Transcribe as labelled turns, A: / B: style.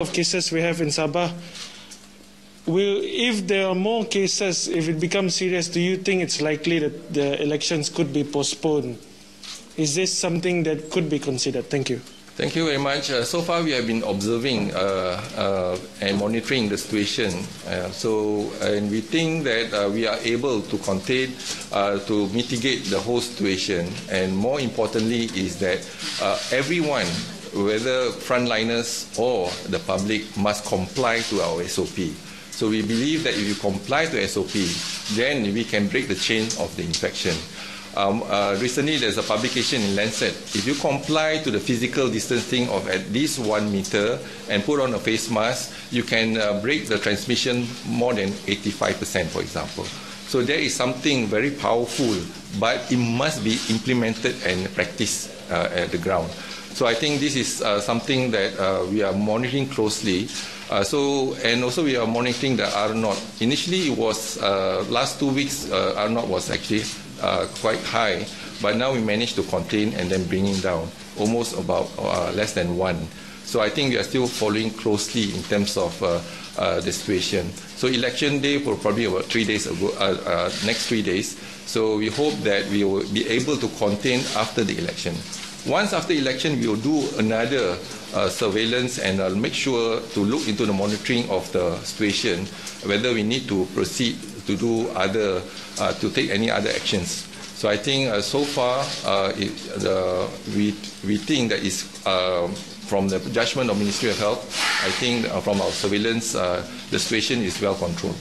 A: of cases we have in Sabah, will if there are more cases, if it becomes serious, do you think it's likely that the elections could be postponed? Is this something that could be considered? Thank you.
B: Thank you very much. Uh, so far, we have been observing uh, uh, and monitoring the situation. Uh, so, and we think that uh, we are able to contain, uh, to mitigate the whole situation. And more importantly, is that everyone, whether frontliners or the public, must comply to our SOP. So we believe that if you comply to SOP, then we can break the chain of the infection. Um, uh, recently, there's a publication in Lancet. If you comply to the physical distancing of at least one meter and put on a face mask, you can uh, break the transmission more than 85%, for example. So there is something very powerful, but it must be implemented and practiced uh, at the ground. So I think this is uh, something that uh, we are monitoring closely. Uh, so and also we are monitoring the R naught. Initially, it was uh, last two weeks. Uh, R naught was actually uh, quite high, but now we managed to contain and then bring it down almost about less than one. So I think we are still following closely in terms of the situation. So election day will probably about three days ago, next three days. So we hope that we will be able to contain after the election. Once after election, we will do another uh, surveillance and uh, make sure to look into the monitoring of the situation, whether we need to proceed to do other, uh, to take any other actions. So I think uh, so far uh, it, the, we, we think that is uh, from the judgment of Ministry of Health, I think uh, from our surveillance, uh, the situation is well controlled.